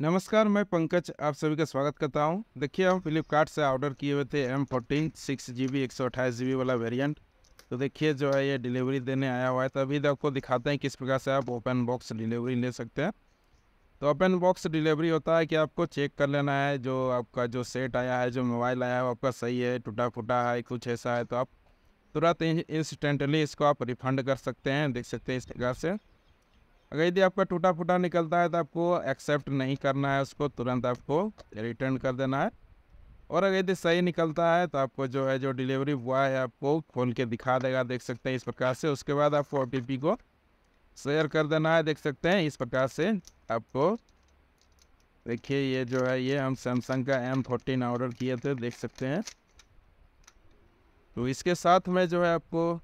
नमस्कार, मैं पंकज आप सभी का स्वागत करता हूँ। देखिए, हम फ्लिपकार्ट से ऑर्डर किए हुए थे M fourteen six G B एक सौ अट्ठाईस जी बी वाला वेरिएंट तो देखिए, जो है ये डिलीवरी देने आया हुआ है। तो अभी आपको दिखाते हैं किस प्रकार से आप ओपन बॉक्स डिलीवरी ले सकते हैं। तो ओपन बॉक्स डिलीवरी होता है कि आपको चेक कर लेना है जो आपका जो सेट आया है, जो मोबाइल आया है, वो आपका सही है टूटा फूटा है, कुछ ऐसा है तो आप तुरंत इंस्टेंटली इसको आप रिफंड कर सकते हैं, देख सकते हैं इस प्रकार से। अगर यदि आपका टूटा फूटा निकलता है तो आपको एक्सेप्ट नहीं करना है उसको, तुरंत आपको रिटर्न कर देना है। और अगर यदि सही निकलता है तो आपको जो है, जो डिलीवरी बॉय है, आपको खोल के दिखा देगा, देख सकते हैं इस प्रकार से। उसके बाद आपको ओ को शेयर कर देना है, देख सकते हैं इस प्रकार से आपको। देखिए, ये जो है, ये हम सैमसंग का एम फोर्टीन ऑर्डर किए थे, देख सकते हैं। तो इसके साथ में जो है आपको,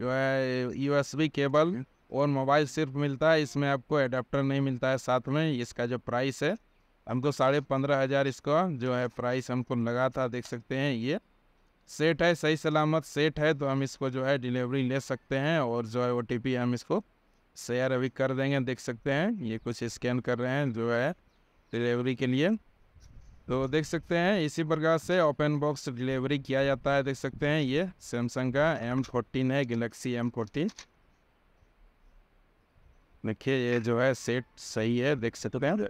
जो है यू केबल और मोबाइल सिर्फ़ मिलता है, इसमें आपको एडाप्टर नहीं मिलता है साथ में, इसका जो प्राइस है हमको साढ़े पंद्रह हज़ार इसका जो है प्राइस हमको लगा था देख सकते हैं, ये सेट है, सही सलामत सेट है तो हम इसको जो है डिलीवरी ले सकते हैं और जो है ओ हम इसको शेयर अभी कर देंगे, देख सकते हैं, ये कुछ स्कैन कर रहे हैं जो है डिलीवरी के लिए। तो देख सकते हैं, इसी प्रकार से ओपन बॉक्स डिलीवरी किया जाता है, देख सकते हैं, ये सैमसंग का एम फोर्टीन है गलेक्सी एम फोर्टीन देखिए ये जो है सेट सही है देख सकते हैं।